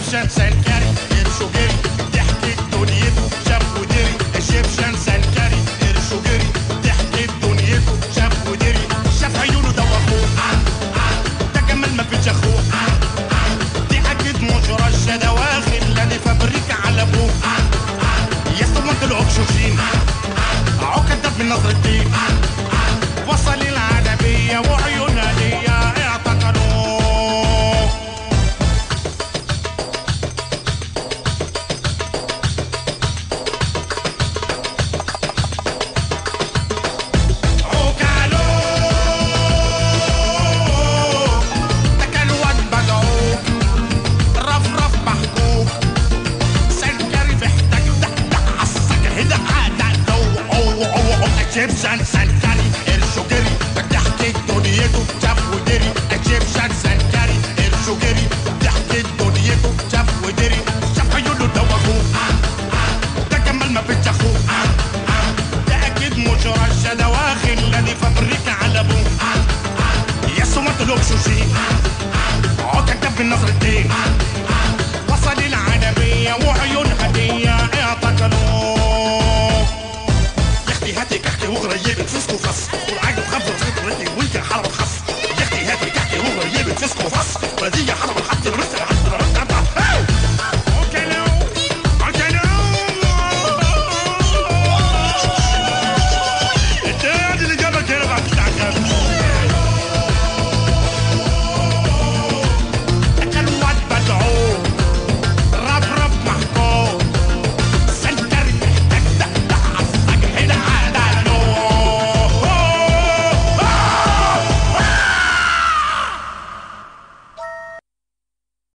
ايجيبشن سانكاري قرشو جري ضحكت دنيته شاف ودري ايجيبشن سانكاري قرشو جري ضحكت دنيته شاف ودري شاف عيونه دوخوه ده جمال ما فيش اخوه دي أكيد مش رشه دواخل لا دي فابريكا على ابوه يا اسطى الاكسجين كداب من نظر الدين وصل العدبيه وعيونها اجيبشن سنكري قرشو جري ضحكت دنيته شاف ودري اجيبشن سنكري قرشو جري ضحكت دنيته شاف ودري شاف عيونه دوخوه ده جمال ما فيش اخوه ده أكيد مش رشه دواخل لا دي فابريكا على ابوه يا سمعت الاكسجين عقد كف النصر الدين jebie wszystko was